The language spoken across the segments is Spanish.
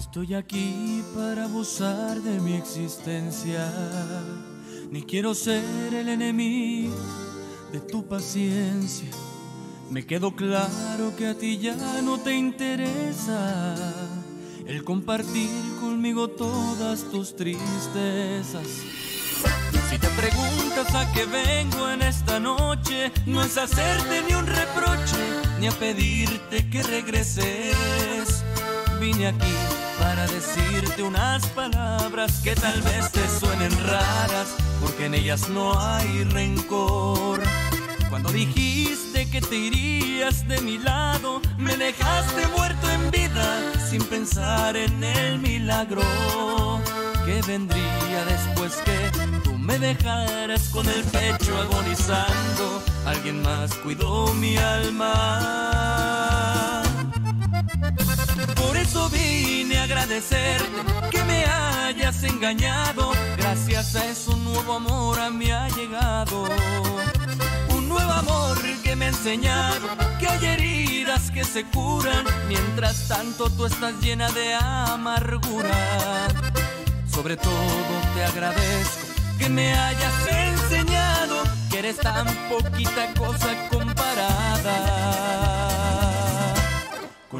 estoy aquí para abusar de mi existencia, ni quiero ser el enemigo de tu paciencia. Me quedó claro que a ti ya no te interesa el compartir conmigo todas tus tristezas. Si te preguntas a qué vengo en esta noche, no es hacerte ni un reproche, ni a pedirte que regreses. Vine aquí para decirte unas palabras que tal vez te suenen raras, porque en ellas no hay rencor. Cuando dijiste que te irías de mi lado, me dejaste muerto en vida sin pensar en el milagro que vendría después que tú me dejaras con el pecho agonizando. Alguien más cuidó mi alma. Que me hayas engañado. Gracias a eso un nuevo amor a mí ha llegado. Un nuevo amor que me ha enseñado que hay heridas que se curan. Mientras tanto tú estás llena de amargura. Sobre todo te agradezco que me hayas enseñado que eres tan poquita cosa comparada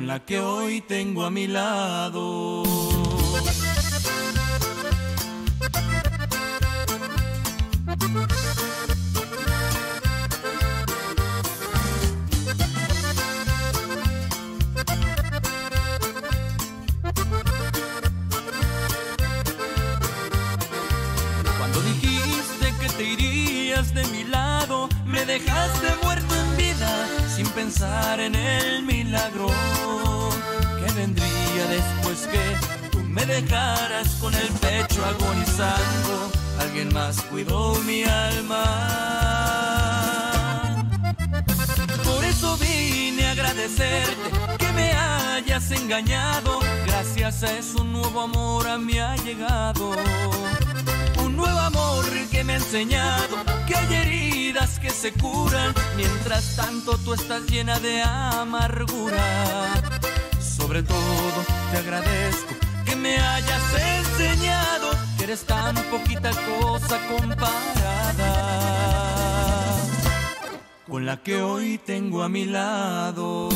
la que hoy tengo a mi lado. Cuando dijiste que te irías de mi lado, me dejaste muerto en vida pensar en el milagro que vendría después que tú me dejaras con el pecho agonizando. Alguien más cuidó mi alma. Por eso vine a agradecerte que me hayas engañado. Gracias a eso un nuevo amor a mí ha llegado. Un nuevo amor que me ha enseñado que hay que se curan. Mientras tanto tú estás llena de amargura. Sobre todo te agradezco que me hayas enseñado que eres tan poquita cosa comparada con la que hoy tengo a mi lado.